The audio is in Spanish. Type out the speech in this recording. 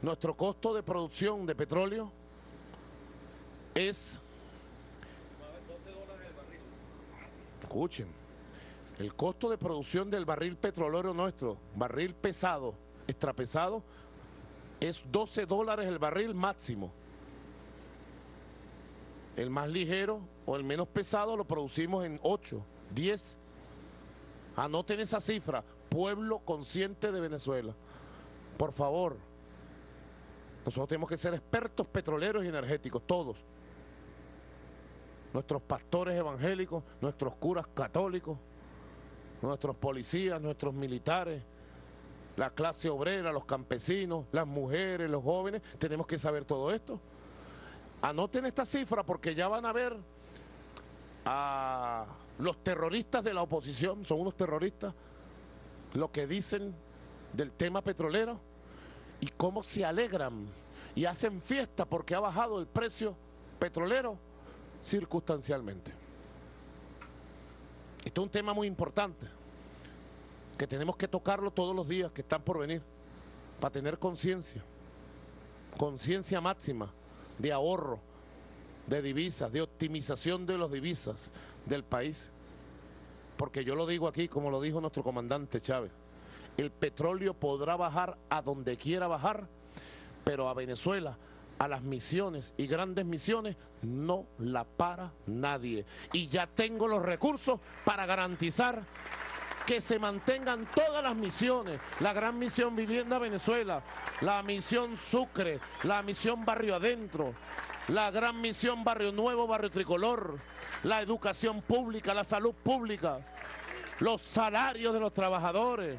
Nuestro costo de producción de petróleo es... Escuchen, el costo de producción del barril petrolero nuestro, barril pesado, extrapesado, es 12 dólares el barril máximo. El más ligero o el menos pesado lo producimos en 8, 10. Anoten esa cifra, pueblo consciente de Venezuela. Por favor, nosotros tenemos que ser expertos petroleros y energéticos, todos. Nuestros pastores evangélicos, nuestros curas católicos, nuestros policías, nuestros militares, la clase obrera, los campesinos, las mujeres, los jóvenes, tenemos que saber todo esto. Anoten esta cifra porque ya van a ver a los terroristas de la oposición, son unos terroristas, lo que dicen del tema petrolero y cómo se alegran y hacen fiesta porque ha bajado el precio petrolero circunstancialmente. Esto es un tema muy importante, que tenemos que tocarlo todos los días que están por venir, para tener conciencia, conciencia máxima de ahorro, de divisas, de optimización de las divisas del país. Porque yo lo digo aquí, como lo dijo nuestro comandante Chávez, el petróleo podrá bajar a donde quiera bajar, pero a Venezuela, a las misiones y grandes misiones, no la para nadie. Y ya tengo los recursos para garantizar que se mantengan todas las misiones, la gran misión Vivienda Venezuela, la misión Sucre, la misión Barrio Adentro, la gran misión Barrio Nuevo, Barrio Tricolor, la educación pública, la salud pública, los salarios de los trabajadores.